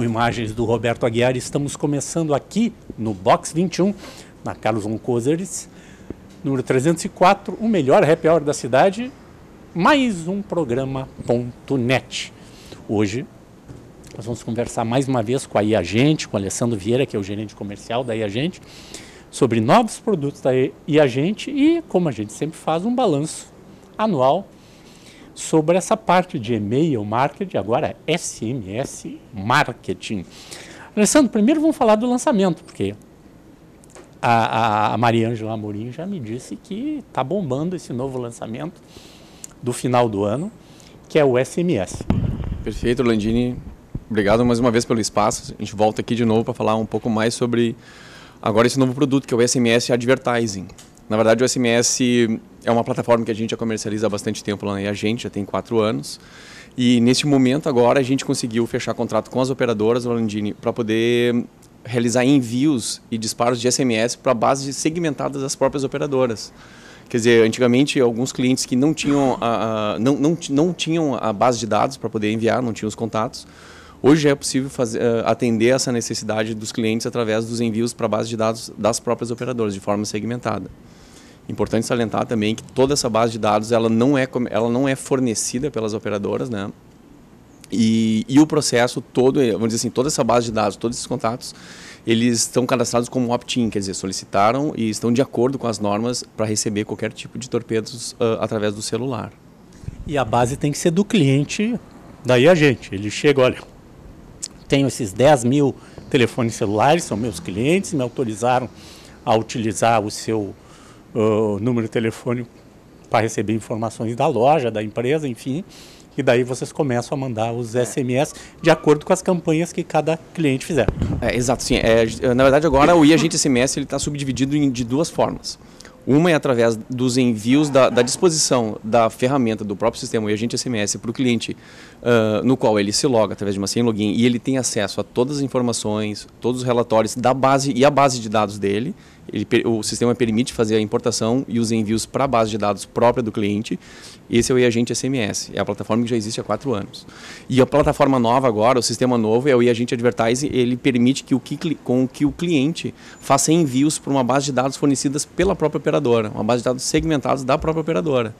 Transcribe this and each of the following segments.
com imagens do Roberto Aguiar. Estamos começando aqui no Box 21, na Carlos Oncoseres, número 304, o melhor happy hour da cidade, mais um programa ponto .net. Hoje nós vamos conversar mais uma vez com a IAGente, com o Alessandro Vieira, que é o gerente comercial da IAGente, sobre novos produtos da IAGente e, como a gente sempre faz, um balanço anual sobre essa parte de e-mail marketing, agora SMS marketing. Alessandro, primeiro vamos falar do lançamento, porque a, a Mariângela Amorim já me disse que está bombando esse novo lançamento do final do ano, que é o SMS. Perfeito, Landini. Obrigado mais uma vez pelo espaço. A gente volta aqui de novo para falar um pouco mais sobre agora esse novo produto, que é o SMS Advertising. Na verdade, o SMS é uma plataforma que a gente já comercializa há bastante tempo lá na gente, já tem quatro anos. E neste momento agora a gente conseguiu fechar contrato com as operadoras, Rolandini, para poder realizar envios e disparos de SMS para bases segmentadas das próprias operadoras. Quer dizer, antigamente alguns clientes que não tinham a, a não, não, não tinham a base de dados para poder enviar, não tinham os contatos. Hoje é possível fazer, uh, atender essa necessidade dos clientes através dos envios para a base de dados das próprias operadoras, de forma segmentada. Importante salientar também que toda essa base de dados ela não é, ela não é fornecida pelas operadoras, né? E, e o processo todo, vamos dizer assim, toda essa base de dados, todos esses contatos, eles estão cadastrados como opt-in, quer dizer, solicitaram e estão de acordo com as normas para receber qualquer tipo de torpedos uh, através do celular. E a base tem que ser do cliente, daí a gente. Ele chega, olha, tenho esses 10 mil telefones celulares, são meus clientes, me autorizaram a utilizar o seu o número de telefone para receber informações da loja, da empresa, enfim. E daí vocês começam a mandar os SMS de acordo com as campanhas que cada cliente fizer. É, exato, sim. É, na verdade, agora o IAgente SMS está subdividido em, de duas formas. Uma é através dos envios da, da disposição da ferramenta do próprio sistema IAgente SMS para o cliente, uh, no qual ele se loga através de uma senha login e ele tem acesso a todas as informações, todos os relatórios da base e a base de dados dele ele, o sistema permite fazer a importação e os envios para a base de dados própria do cliente. Esse é o eAgente SMS, é a plataforma que já existe há quatro anos. E a plataforma nova agora, o sistema novo, é o eAgente Advertise, ele permite que o que, com que o cliente faça envios para uma base de dados fornecidas pela própria operadora, uma base de dados segmentados da própria operadora.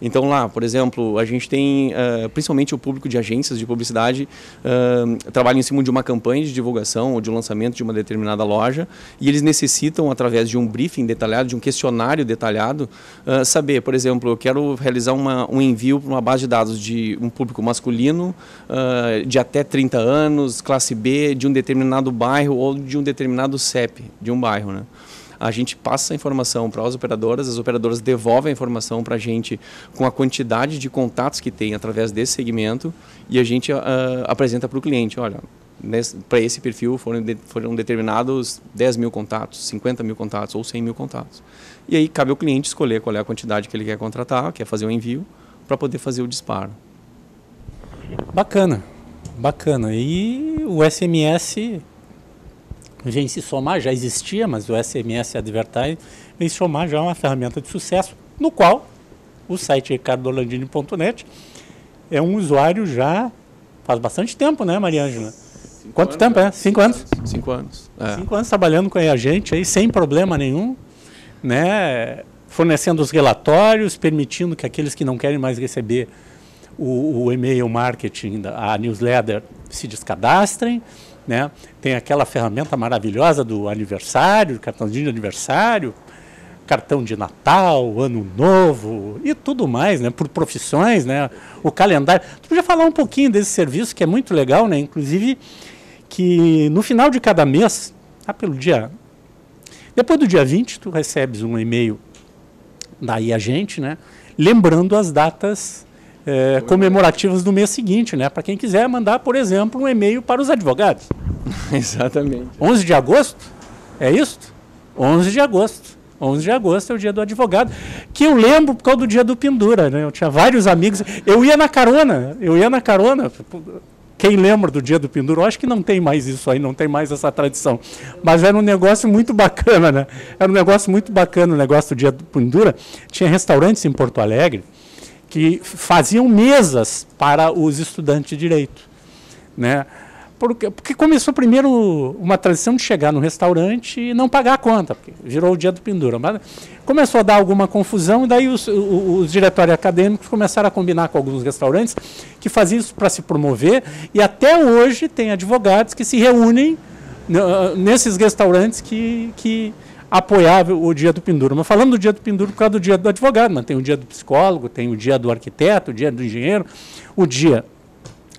Então lá, por exemplo, a gente tem uh, principalmente o público de agências de publicidade uh, trabalha em cima de uma campanha de divulgação ou de lançamento de uma determinada loja e eles necessitam através de um briefing detalhado, de um questionário detalhado, uh, saber, por exemplo, eu quero realizar uma, um envio para uma base de dados de um público masculino de até 30 anos, classe B, de um determinado bairro ou de um determinado CEP de um bairro, né? A gente passa a informação para as operadoras, as operadoras devolvem a informação para a gente com a quantidade de contatos que tem através desse segmento e a gente uh, apresenta para o cliente, olha, para esse perfil foram, de, foram determinados 10 mil contatos, 50 mil contatos ou 100 mil contatos. E aí cabe ao cliente escolher qual é a quantidade que ele quer contratar, quer fazer o envio, para poder fazer o disparo. Bacana, bacana. E o SMS vem se somar, já existia, mas o SMS Advertising vem se somar já uma ferramenta de sucesso, no qual o site ricardolandini.net é um usuário já faz bastante tempo, né, Mariângela? Quanto anos, tempo é? Cinco anos? Cinco anos. É. Cinco anos trabalhando com a gente aí, sem problema nenhum, né? Fornecendo os relatórios, permitindo que aqueles que não querem mais receber o, o e-mail marketing, a newsletter, se descadastrem, né? Tem aquela ferramenta maravilhosa do aniversário, cartãozinho de aniversário, cartão de Natal, Ano Novo e tudo mais, né? Por profissões, né? O calendário. Tu podia falar um pouquinho desse serviço que é muito legal, né? Inclusive que no final de cada mês, tá pelo dia depois do dia 20, tu recebes um e-mail daí a gente, né? Lembrando as datas é, comemorativas do mês seguinte, né? Para quem quiser mandar, por exemplo, um e-mail para os advogados. Exatamente. 11 de agosto, é isso? 11 de agosto. 11 de agosto é o dia do advogado, que eu lembro por causa do dia do pendura, né? Eu tinha vários amigos, eu ia na carona, eu ia na carona. Quem lembra do dia do pendura? Eu acho que não tem mais isso aí, não tem mais essa tradição. Mas era um negócio muito bacana, né? Era um negócio muito bacana o negócio do dia do pendura. Tinha restaurantes em Porto Alegre, que faziam mesas para os estudantes de direito. Né? porque, porque começou primeiro uma tradição de chegar no restaurante e não pagar a conta, porque virou o dia do pendura. Mas começou a dar alguma confusão e daí os, os, os diretórios acadêmicos começaram a combinar com alguns restaurantes que faziam isso para se promover e até hoje tem advogados que se reúnem nesses restaurantes que, que apoiavam o dia do pendura. Mas falando do dia do pendura por causa do dia do advogado, mas tem o dia do psicólogo, tem o dia do arquiteto, o dia do engenheiro, o dia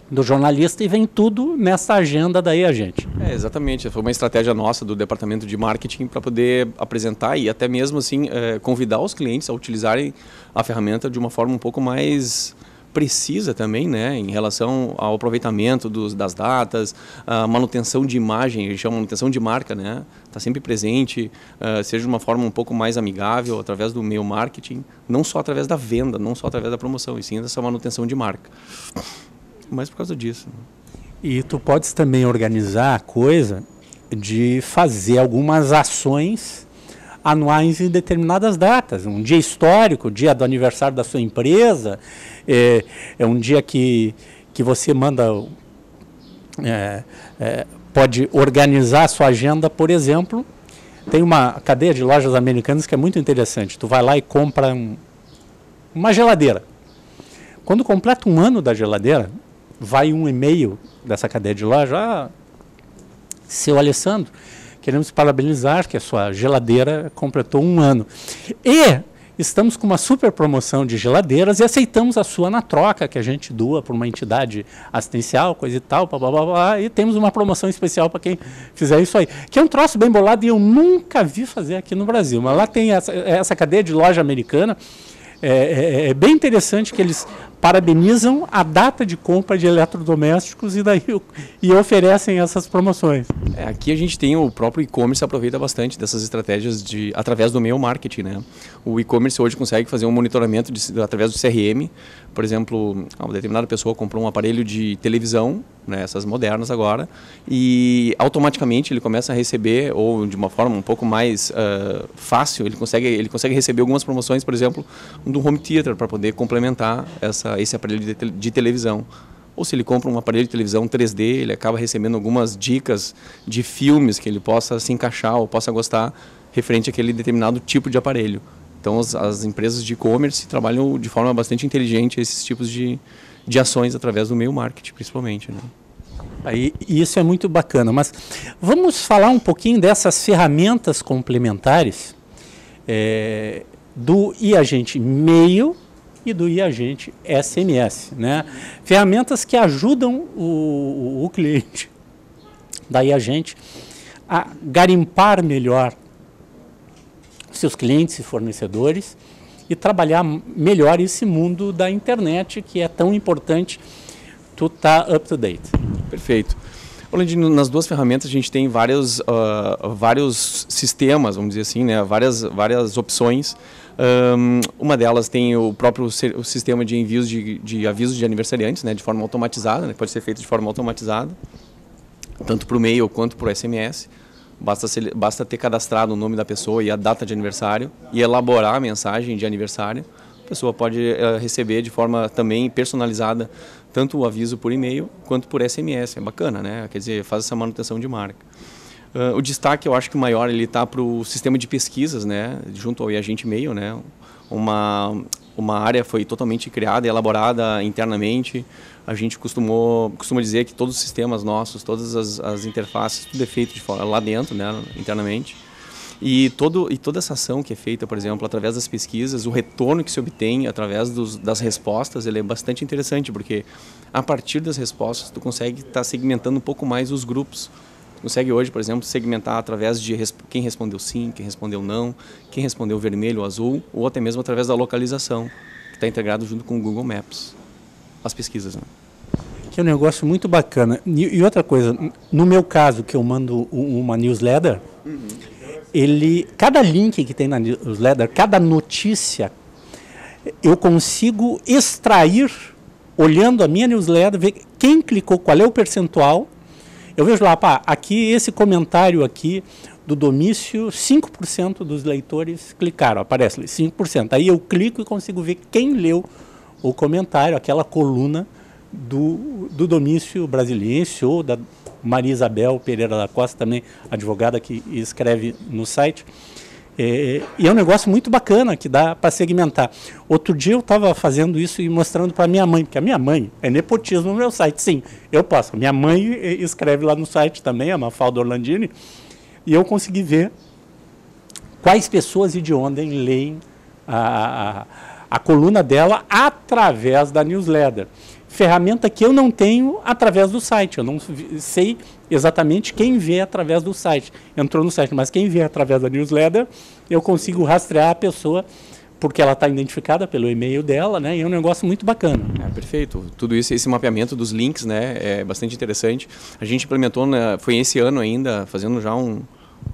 do jornalista e vem tudo nessa agenda daí a gente. É, exatamente, foi uma estratégia nossa do departamento de marketing para poder apresentar e até mesmo assim é, convidar os clientes a utilizarem a ferramenta de uma forma um pouco mais precisa também, né, em relação ao aproveitamento dos, das datas, a manutenção de imagem, a gente chama manutenção de marca, né, está sempre presente, uh, seja de uma forma um pouco mais amigável através do meio marketing, não só através da venda, não só através da promoção, e sim dessa manutenção de marca mais por causa disso. E tu podes também organizar a coisa de fazer algumas ações anuais em determinadas datas. Um dia histórico, dia do aniversário da sua empresa, é, é um dia que, que você manda. É, é, pode organizar a sua agenda, por exemplo. Tem uma cadeia de lojas americanas que é muito interessante. Tu vai lá e compra um, uma geladeira. Quando completa um ano da geladeira, vai um e-mail dessa cadeia de loja, ah, seu Alessandro, queremos parabenizar que a sua geladeira completou um ano. E estamos com uma super promoção de geladeiras e aceitamos a sua na troca, que a gente doa para uma entidade assistencial, coisa e tal, blá, blá, blá, blá, e temos uma promoção especial para quem fizer isso aí. Que é um troço bem bolado e eu nunca vi fazer aqui no Brasil. Mas lá tem essa, essa cadeia de loja americana, é, é, é, bem interessante que eles parabenizam a data de compra de eletrodomésticos e daí e oferecem essas promoções. É, aqui a gente tem o próprio e-commerce aproveita bastante dessas estratégias de através do meio marketing, né? O e-commerce hoje consegue fazer um monitoramento de, através do CRM. Por exemplo, uma determinada pessoa comprou um aparelho de televisão, né, essas modernas agora, e automaticamente ele começa a receber ou de uma forma um pouco mais uh, fácil, ele consegue ele consegue receber algumas promoções, por exemplo, do home theater para poder complementar essa essa, esse aparelho de, te, de televisão. Ou se ele compra um aparelho de televisão 3D, ele acaba recebendo algumas dicas de filmes que ele possa se encaixar ou possa gostar referente àquele determinado tipo de aparelho. Então, as, as empresas de e-commerce trabalham de forma bastante inteligente esses tipos de, de ações através do meio marketing, principalmente. Né? Aí, isso é muito bacana, mas vamos falar um pouquinho dessas ferramentas complementares é, do e a gente meio e do IAgente SMS. Né? Ferramentas que ajudam o, o cliente da IAgente a garimpar melhor seus clientes e fornecedores e trabalhar melhor esse mundo da internet que é tão importante tu estar tá up to date. Perfeito. Orlandino, nas duas ferramentas a gente tem vários, uh, vários sistemas, vamos dizer assim, né? várias, várias opções um, uma delas tem o próprio o sistema de envios de, de avisos de aniversariantes, né, de forma automatizada, né, pode ser feito de forma automatizada, tanto por e-mail quanto por SMS. Basta, ser, basta ter cadastrado o nome da pessoa e a data de aniversário e elaborar a mensagem de aniversário. A pessoa pode uh, receber de forma também personalizada tanto o aviso por e-mail quanto por SMS. É bacana, né? Quer dizer, faz essa manutenção de marca. Uh, o destaque, eu acho que o maior ele está para o sistema de pesquisas, né, junto ao Agente Mail, né, uma uma área foi totalmente criada e elaborada internamente. A gente costumou costuma dizer que todos os sistemas nossos, todas as, as interfaces, tudo é feito de fora, lá dentro, né, internamente. E, todo, e toda essa ação que é feita, por exemplo, através das pesquisas, o retorno que se obtém através dos, das respostas, ele é bastante interessante, porque a partir das respostas tu consegue estar tá segmentando um pouco mais os grupos consegue hoje, por exemplo, segmentar através de quem respondeu sim, quem respondeu não, quem respondeu vermelho ou azul, ou até mesmo através da localização, que está integrado junto com o Google Maps, as pesquisas. Né? Que é um negócio muito bacana. E, e, outra coisa, no meu caso, que eu mando uma newsletter, uhum. ele, cada link que tem na newsletter, cada notícia, eu consigo extrair, olhando a minha newsletter, ver quem clicou, qual é o percentual, eu vejo lá, pá, aqui esse comentário aqui do Domício, 5% dos leitores clicaram, aparece ali, 5%. Aí eu clico e consigo ver quem leu o comentário, aquela coluna do, do Domício Brasiliense ou da, Maria Isabel Pereira da Costa, também advogada que escreve no site. É, e é um negócio muito bacana que dá para segmentar. Outro dia eu estava fazendo isso e mostrando para minha mãe, porque a minha mãe é nepotismo no meu site. Sim, eu posso. Minha mãe escreve lá no site também, a Mafalda Orlandini, e eu consegui ver quais pessoas e de onde leem a, a, a coluna dela através da newsletter ferramenta que eu não tenho através do site. Eu não sei exatamente quem vê através do site. Entrou no site, mas quem vê através da newsletter, eu consigo rastrear a pessoa porque ela está identificada pelo e-mail dela, né? E é um negócio muito bacana. É, perfeito. Tudo isso, esse mapeamento dos links, né? É bastante interessante. A gente implementou, foi esse ano ainda, fazendo já um,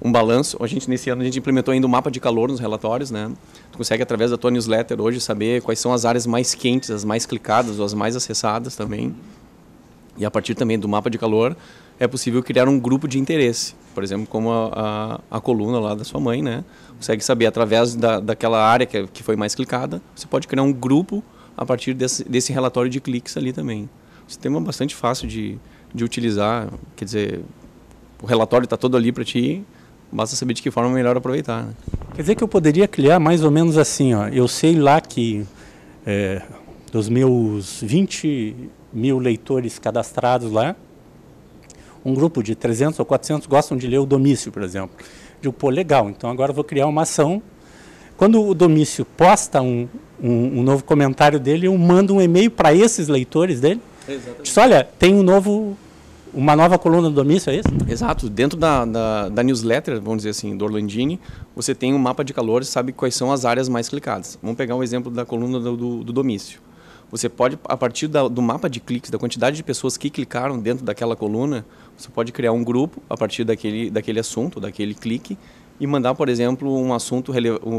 um balanço. A gente nesse ano a gente implementou ainda um mapa de calor nos relatórios, né? Tu consegue através da tua newsletter hoje saber quais são as áreas mais quentes, as mais clicadas ou as mais acessadas também. E a partir também do mapa de calor é possível criar um grupo de interesse, por exemplo, como a, a, a coluna lá da sua mãe, né? Consegue saber através da, daquela área que, que foi mais clicada, você pode criar um grupo a partir desse, desse relatório de cliques ali também. O sistema é bastante fácil de, de utilizar, quer dizer, o relatório está todo ali para ti, basta saber de que forma melhor aproveitar. Né? Quer dizer que eu poderia criar mais ou menos assim, ó, eu sei lá que é, dos meus 20 mil leitores cadastrados lá, um grupo de 300 ou 400 gostam de ler o Domício, por exemplo. Digo, pô, legal, então agora eu vou criar uma ação. Quando o Domício posta um, um, um novo comentário dele, eu mando um e-mail para esses leitores dele. Exatamente. Diz, olha, tem um novo uma nova coluna do Domício, é isso? Exato. Dentro da, da, da, newsletter, vamos dizer assim, do Orlandini, você tem um mapa de calor e sabe quais são as áreas mais clicadas. Vamos pegar um exemplo da coluna do, do, do Domício. Você pode, a partir da, do mapa de cliques, da quantidade de pessoas que clicaram dentro daquela coluna, você pode criar um grupo a partir daquele, daquele assunto, daquele clique, e mandar, por exemplo, um assunto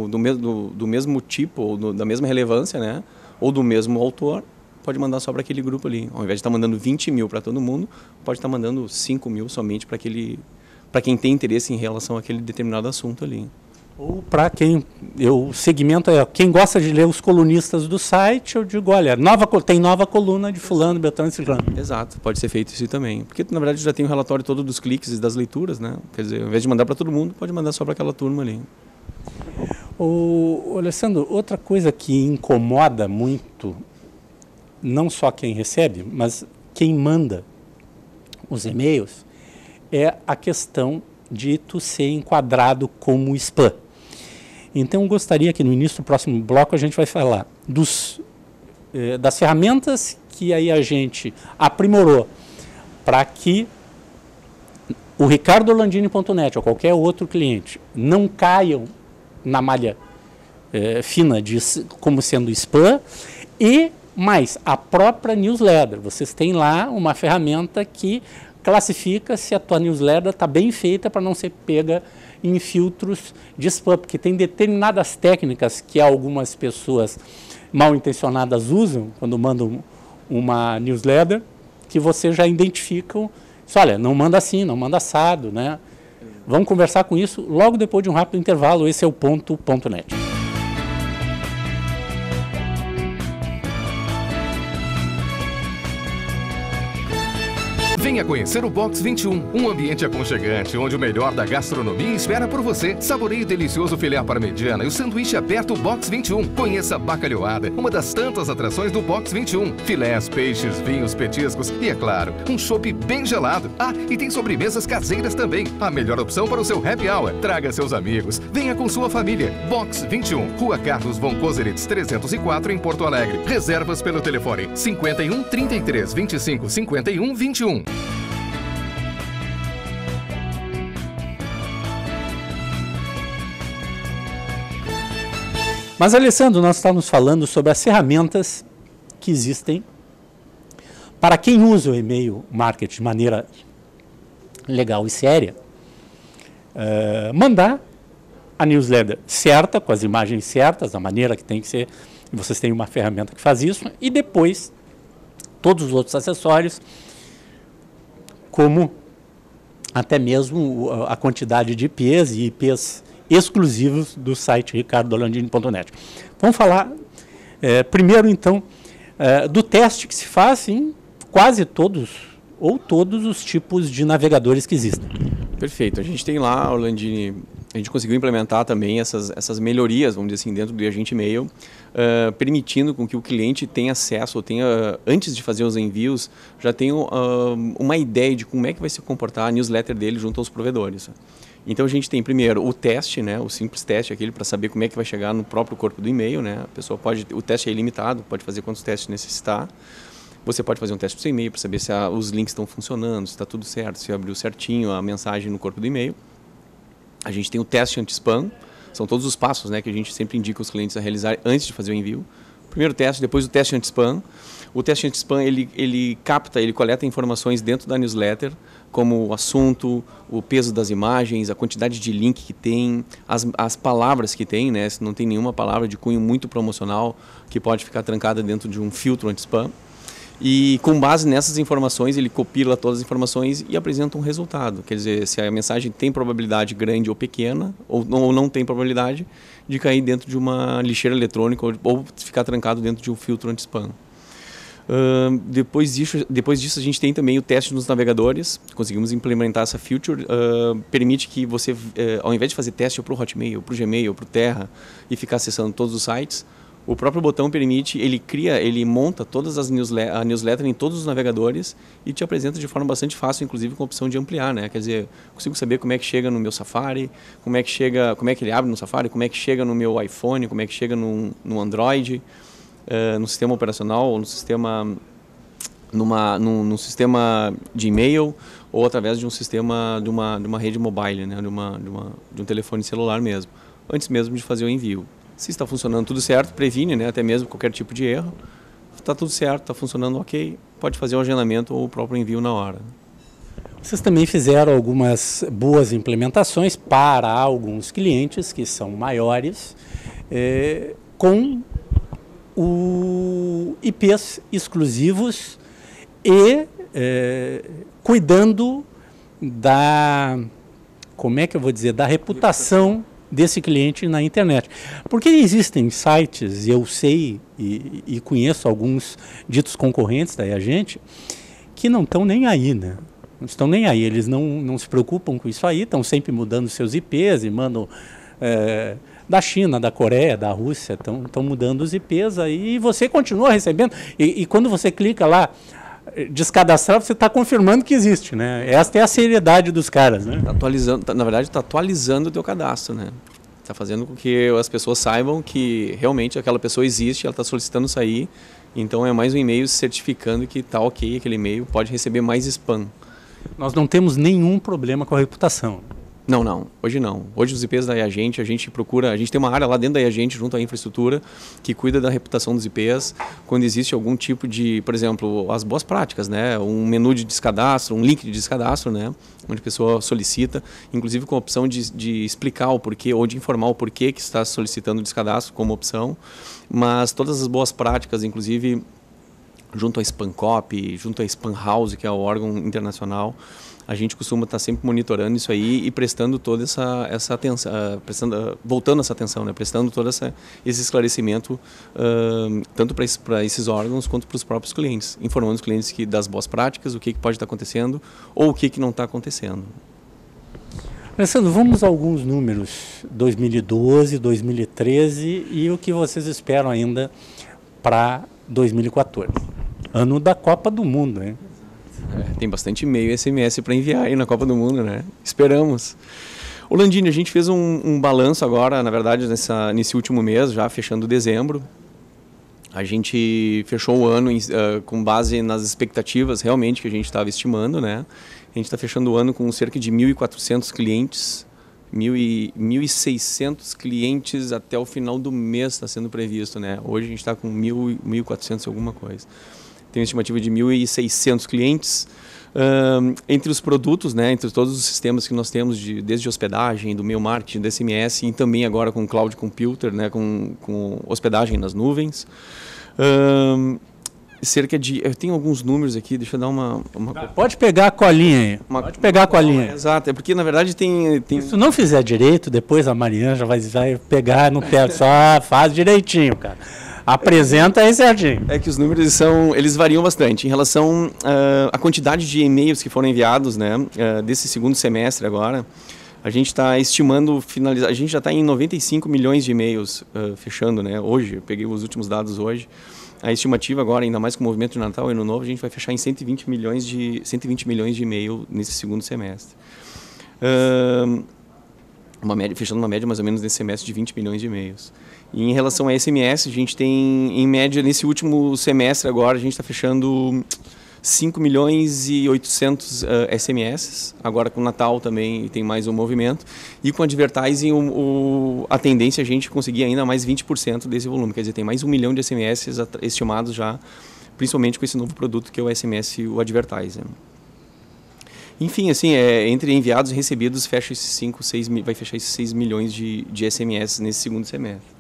do, mesmo, do, do mesmo tipo, ou do, da mesma relevância, né? ou do mesmo autor, pode mandar só para aquele grupo ali. Ao invés de estar tá mandando 20 mil para todo mundo, pode estar tá mandando 5 mil somente para aquele para quem tem interesse em relação àquele determinado assunto ali. Ou para quem eu segmento é quem gosta de ler os colunistas do site, eu digo, olha, nova, tem nova coluna de fulano, Beltrano e Ciclano. Exato, pode ser feito isso também. Porque na verdade já tem o relatório todo dos cliques e das leituras, né? Quer dizer, ao invés de mandar para todo mundo, pode mandar só para aquela turma ali. O Alessandro, outra coisa que incomoda muito não só quem recebe, mas quem manda os e-mails, é a questão de tu ser enquadrado como spam. Então, gostaria que no início do próximo bloco a gente vai falar dos, eh, das ferramentas que aí a gente aprimorou para que o ricardolandini.net ou qualquer outro cliente não caiam na malha eh, fina de como sendo spam e mas a própria newsletter, vocês têm lá uma ferramenta que classifica se a tua newsletter está bem feita para não ser pega em filtros de spam, porque tem determinadas técnicas que algumas pessoas mal intencionadas usam quando mandam uma newsletter, que você já identificam, olha, não manda assim, não manda assado, né? Vamos conversar com isso logo depois de um rápido intervalo. Esse é o ponto, ponto net. Venha conhecer o Box 21, um ambiente aconchegante onde o melhor da gastronomia espera por você. Saboreie o delicioso filé parmegiana e o sanduíche aberto Box 21. Conheça a bacalhoada, uma das tantas atrações do Box 21. Filés, peixes, vinhos, petiscos e, é claro, um chopp bem gelado. Ah, e tem sobremesas caseiras também. A melhor opção para o seu happy hour. Traga seus amigos. Venha com sua família. Box 21, Rua Carlos von Kozeritz 304 em Porto Alegre. Reservas pelo telefone 51 33 25 51 21. Mas, Alessandro, nós estamos falando sobre as ferramentas que existem para quem usa o e-mail marketing de maneira legal e séria, uh, mandar a newsletter certa, com as imagens certas, da maneira que tem que ser. Vocês têm uma ferramenta que faz isso, e depois todos os outros acessórios, como até mesmo a quantidade de IPs e IPs exclusivos do site ricardolandini.net. Vamos falar é, primeiro, então, é, do teste que se faz em quase todos ou todos os tipos de navegadores que existem. Perfeito. A gente tem lá, Orlandini, a gente conseguiu implementar também essas, essas melhorias, vamos dizer assim, dentro do agente e-mail, uh, permitindo com que o cliente tenha acesso, ou tenha, antes de fazer os envios, já tenha uh, uma ideia de como é que vai se comportar a newsletter dele junto aos provedores. Então a gente tem primeiro o teste, né, o simples teste aquele para saber como é que vai chegar no próprio corpo do e-mail, né? A pessoa pode, o teste é ilimitado, pode fazer quantos testes necessitar. Você pode fazer um teste do seu e-mail para saber se a, os links estão funcionando, se está tudo certo, se abriu certinho a mensagem no corpo do e-mail. A gente tem o teste anti-spam, são todos os passos né, que a gente sempre indica os clientes a realizar antes de fazer o envio. Primeiro teste, depois o teste anti-spam. O teste anti-spam ele, ele capta, ele coleta informações dentro da newsletter, como o assunto, o peso das imagens, a quantidade de link que tem, as, as palavras que tem, né? Se não tem nenhuma palavra de cunho muito promocional que pode ficar trancada dentro de um filtro anti-spam. E com base nessas informações, ele compila todas as informações e apresenta um resultado. Quer dizer, se a mensagem tem probabilidade grande ou pequena, ou não, ou não tem probabilidade de cair dentro de uma lixeira eletrônica ou, ou ficar trancado dentro de um filtro anti-spam. Depois, disso, depois disso, a gente tem também o teste nos navegadores. Conseguimos implementar essa feature. Uh, permite que você, uh, ao invés de fazer teste para o Hotmail, para o Gmail, para o Terra e ficar acessando todos os sites, o próprio botão permite, ele cria, ele monta todas as newsletter, a newsletter em todos os navegadores e te apresenta de forma bastante fácil, inclusive com a opção de ampliar, né? Quer dizer, consigo saber como é que chega no meu Safari, como é que chega, como é que ele abre no Safari, como é que chega no meu iPhone, como é que chega no, no Android, uh, no sistema operacional ou no sistema numa num, num sistema de e-mail ou através de um sistema de uma de uma rede mobile, né? De uma de uma de um telefone celular mesmo, antes mesmo de fazer o envio. Se está funcionando tudo certo, previne, né, até mesmo qualquer tipo de erro. Está tudo certo, está funcionando ok, pode fazer o agendamento ou o próprio envio na hora. Vocês também fizeram algumas boas implementações para alguns clientes que são maiores, é, com o IPs exclusivos e é, cuidando da, como é que eu vou dizer, da reputação desse cliente na internet. Porque existem sites, eu sei e, e conheço alguns ditos concorrentes da gente, que não estão nem aí, né? Não estão nem aí, eles não, não se preocupam com isso aí, estão sempre mudando seus IPs e mandam é, da China, da Coreia, da Rússia, estão mudando os IPs aí e você continua recebendo. E, e quando você clica lá, descadastrar, você está confirmando que existe, né? Esta é a seriedade dos caras, né? Tá atualizando, tá, na verdade, está atualizando o teu cadastro, né? Está fazendo com que as pessoas saibam que realmente aquela pessoa existe, ela está solicitando sair. Então é mais um e-mail certificando que está ok aquele e-mail, pode receber mais spam. Nós não temos nenhum problema com a reputação. Não, não. Hoje não. Hoje os IPs da Iagente, a gente procura, a gente tem uma área lá dentro da Iagente, junto à infraestrutura, que cuida da reputação dos IPs. Quando existe algum tipo de, por exemplo, as boas práticas, né? Um menu de descadastro, um link de descadastro, né? Onde a pessoa solicita, inclusive com a opção de, de explicar o porquê ou de informar o porquê que está solicitando o descadastro como opção. Mas todas as boas práticas, inclusive junto à Spancop, junto à Span House, que é o órgão internacional, a gente costuma estar sempre monitorando isso aí e prestando toda essa, essa atenção, uh, prestando, uh, voltando essa atenção, né? prestando todo essa, esse esclarecimento uh, tanto para esses órgãos quanto para os próprios clientes, informando os clientes que das boas práticas, o que, que pode estar acontecendo ou o que, que não está acontecendo. Alessandro, vamos a alguns números, 2012, 2013 e o que vocês esperam ainda para 2014, ano da Copa do Mundo, hein? É, tem bastante e-mail e SMS para enviar aí na Copa do Mundo, né? Esperamos. O Landini, a gente fez um, um balanço agora, na verdade, nessa, nesse último mês, já fechando dezembro. A gente fechou o ano em, uh, com base nas expectativas realmente que a gente estava estimando, né? A gente está fechando o ano com cerca de 1.400 clientes, 1.600 clientes até o final do mês está sendo previsto, né? Hoje a gente está com 1.400 alguma coisa tem uma estimativa de 1.600 clientes. Uh, entre os produtos, né, entre todos os sistemas que nós temos, de, desde hospedagem, do meu marketing, do SMS e também agora com cloud computer, né, com, com hospedagem nas nuvens. Uh, cerca de. Eu tenho alguns números aqui, deixa eu dar uma. uma... Pode pegar a colinha aí. Uma, Pode pegar a colinha. exato, é porque na verdade tem, tem. Se tu não fizer direito, depois a Mariana já vai, vai pegar no pé, só faz direitinho, cara. Apresenta aí, Serginho. É que os números são, eles variam bastante em relação uh, à quantidade de e-mails que foram enviados, né, uh, desse segundo semestre agora. A gente está estimando finalizar, a gente já está em 95 milhões de e-mails uh, fechando, né, hoje. Eu peguei os últimos dados hoje. A estimativa agora, ainda mais com o movimento de Natal e Ano Novo, a gente vai fechar em 120 milhões de 120 milhões de e-mail nesse segundo semestre. Uma média, fechando uma média mais ou menos nesse semestre de 20 milhões de e-mails. E em relação a SMS, a gente tem, em média, nesse último semestre agora, a gente está fechando 5 milhões e 800 uh, SMS. Agora com o Natal também tem mais um movimento. E com advertising, o, o, a tendência é a gente conseguir ainda mais 20% desse volume. Quer dizer, tem mais um milhão de SMS estimados já, principalmente com esse novo produto que é o SMS, o advertising. Enfim, assim, é, entre enviados e recebidos, fecha esses 5, 6, vai fechar esses 6 milhões de, de SMS nesse segundo semestre.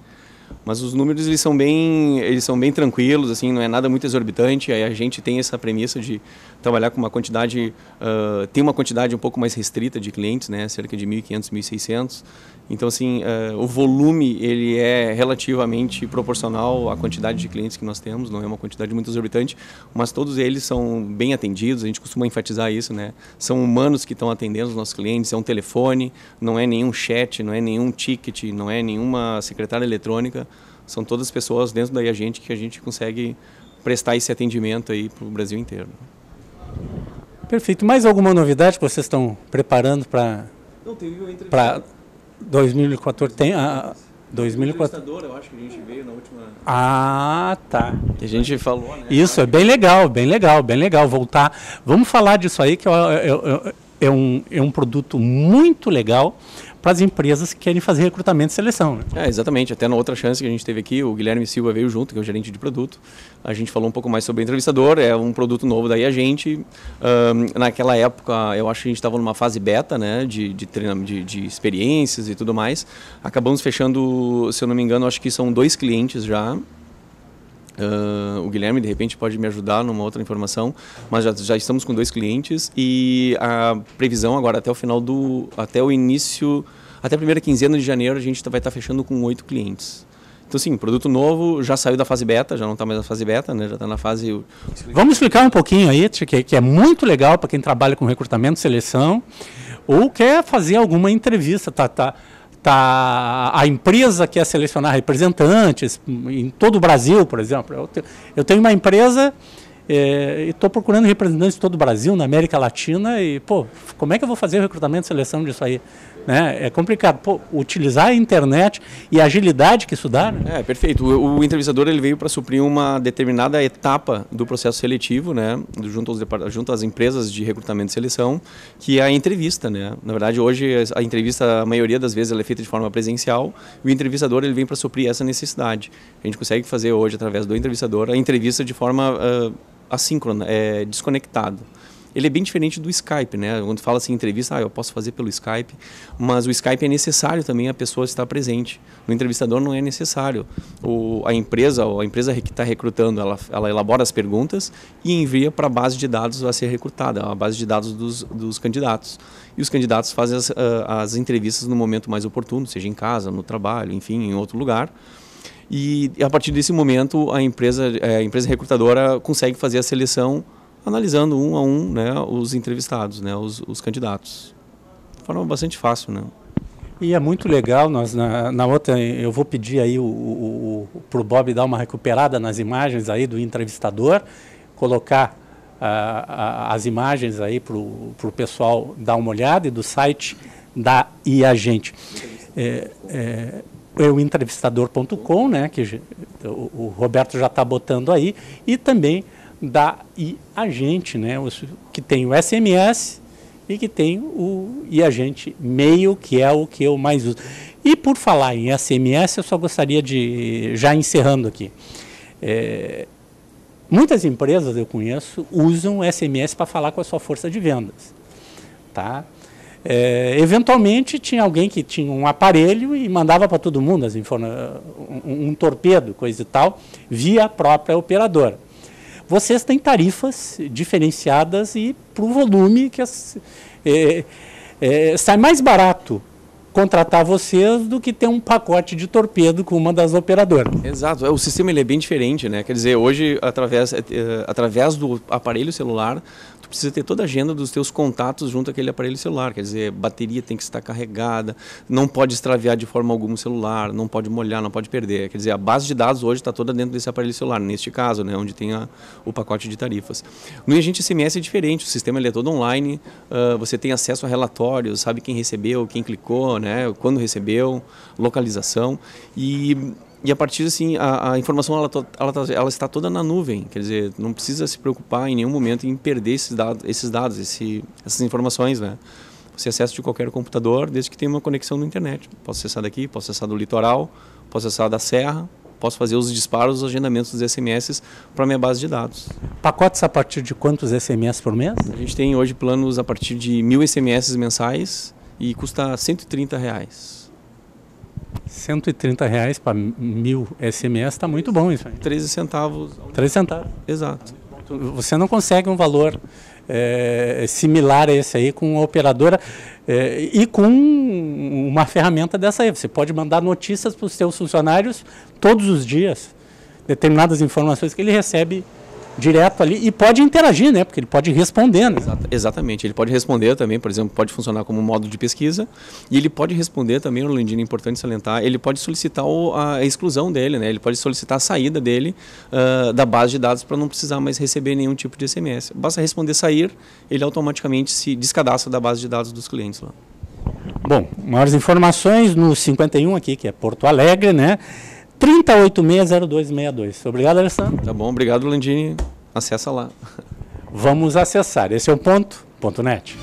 Mas os números eles são bem, eles são bem tranquilos, assim, não é nada muito exorbitante. Aí a gente tem essa premissa de trabalhar com uma quantidade, uh, tem uma quantidade um pouco mais restrita de clientes, né, cerca de 1.500, 1.600. Então, assim, uh, o volume ele é relativamente proporcional à quantidade de clientes que nós temos. Não é uma quantidade muito exorbitante, mas todos eles são bem atendidos. A gente costuma enfatizar isso, né? São humanos que estão atendendo os nossos clientes. É um telefone, não é nenhum chat, não é nenhum ticket, não é nenhuma secretária eletrônica. São todas pessoas dentro da gente que a gente consegue prestar esse atendimento aí para o Brasil inteiro. Perfeito. Mais alguma novidade que vocês estão preparando para para 2014 tem a 2014 eu acho que a gente veio na última Ah, tá. Que a gente falou, né? Isso é bem legal, bem legal, bem legal voltar. Vamos falar disso aí que é, é, é um, é um produto muito legal para as empresas que querem fazer recrutamento e seleção. Né? É, exatamente. Até na outra chance que a gente teve aqui, o Guilherme Silva veio junto, que é o gerente de produto. A gente falou um pouco mais sobre o entrevistador, é um produto novo daí a gente. Um, naquela época, eu acho que a gente estava numa fase beta, né, de, de, de, de experiências e tudo mais. Acabamos fechando, se eu não me engano, acho que são dois clientes já, Uh, o Guilherme, de repente, pode me ajudar numa outra informação, mas já, já, estamos com dois clientes e a previsão agora até o final do. até o início. até a primeira quinzena de janeiro a gente vai estar fechando com oito clientes. Então, sim, produto novo já saiu da fase beta, já não está mais na fase beta, né? já está na fase. Vamos explicar um pouquinho aí, que, que é muito legal para quem trabalha com recrutamento, seleção, ou quer fazer alguma entrevista, tá, tá, tá, a empresa quer selecionar representantes em todo o Brasil, por exemplo. Eu tenho, eu tenho uma empresa é, e estou procurando representantes de todo o Brasil, na América Latina, e, pô, como é que eu vou fazer o recrutamento e seleção disso aí? Né? É complicado. Pô, utilizar a internet e a agilidade que isso dá. Né? É, perfeito. O, o entrevistador ele veio para suprir uma determinada etapa do processo seletivo, né? junto, aos, junto às empresas de recrutamento e seleção, que é a entrevista. Né? Na verdade, hoje a entrevista, a maioria das vezes, ela é feita de forma presencial e o entrevistador ele vem para suprir essa necessidade. A gente consegue fazer hoje, através do entrevistador, a entrevista de forma uh, assíncrona, é, desconectado ele é bem diferente do Skype, né? Quando fala assim entrevista, ah, eu posso fazer pelo Skype, mas o Skype é necessário também a pessoa estar presente. No entrevistador não é necessário. O, a empresa, a empresa que está recrutando, ela, ela elabora as perguntas e envia para a base de dados a ser recrutada, a base de dados dos, dos candidatos. E os candidatos fazem as, as entrevistas no momento mais oportuno, seja em casa, no trabalho, enfim, em outro lugar. E a partir desse momento a empresa, é, a empresa recrutadora consegue fazer a seleção analisando um a um né, os entrevistados, né, os, os candidatos. De forma bastante fácil. Né? E é muito legal, nós na, na outra, eu vou pedir aí o, o, o para o Bob dar uma recuperada nas imagens aí do entrevistador, colocar as imagens aí para o pessoal dar uma olhada e do site da IAGente. É, é, é o entrevistador.com, né, que o, o Roberto já está botando aí, e também da IAGente, né, que tem o SMS e que tem o IAGente Mail, que é o que eu mais uso. E por falar em SMS, eu só gostaria de, já encerrando aqui, é, muitas empresas eu conheço usam SMS para falar com a sua força de vendas. Tá? É, eventualmente tinha alguém que tinha um aparelho e mandava para todo mundo as um, um torpedo, coisa e tal, via a própria operadora vocês têm tarifas diferenciadas e para o volume que as, é, é, sai mais barato contratar vocês do que ter um pacote de torpedo com uma das operadoras. Exato, é, o sistema ele é bem diferente, né? Quer dizer, hoje através, é, através do aparelho celular, precisa ter toda a agenda dos teus contatos junto àquele aparelho celular, quer dizer, bateria tem que estar carregada, não pode extraviar de forma alguma o celular, não pode molhar, não pode perder. Quer dizer, a base de dados hoje está toda dentro desse aparelho celular, neste caso, né, onde tem a, o pacote de tarifas. No agente SMS é diferente, o sistema ele é todo online, uh, você tem acesso a relatórios, sabe quem recebeu, quem clicou, né, quando recebeu, localização e e a partir assim a, a informação ela, ela, tá, ela, está toda na nuvem. Quer dizer não precisa se preocupar em nenhum momento em perder esses dados esses dados esse, essas informações né? Você acessa de qualquer computador desde que tenha uma conexão na internet. Posso acessar daqui posso acessar do litoral posso acessar da serra posso fazer os disparos os agendamentos dos SMS para minha base de dados. Pacotes a partir de quantos SMS por mês? A gente tem hoje planos a partir de mil SMS mensais e custa 130 reais 130 reais para mil SMS está muito bom isso aí. 13 centavos. 13 centavos. Exato. Você não consegue um valor é, similar a esse aí com uma operadora é, e com uma ferramenta dessa aí. Você pode mandar notícias para os seus funcionários todos os dias, determinadas informações que ele recebe direto ali e pode interagir, né? Porque ele pode responder, né? exatamente. Ele pode responder também, por exemplo, pode funcionar como modo de pesquisa e ele pode responder também, o Lindina, é importante salientar, ele pode solicitar a exclusão dele, né? Ele pode solicitar a saída dele uh, da base de dados para não precisar mais receber nenhum tipo de SMS. Basta responder sair, ele automaticamente se descadastra da base de dados dos clientes lá. Bom, maiores informações no 51 aqui, que é Porto Alegre, né? 30860262. Obrigado, Alessandro. Tá bom, obrigado, Landini. Acessa lá. Vamos acessar. Esse é o ponto, ponto net.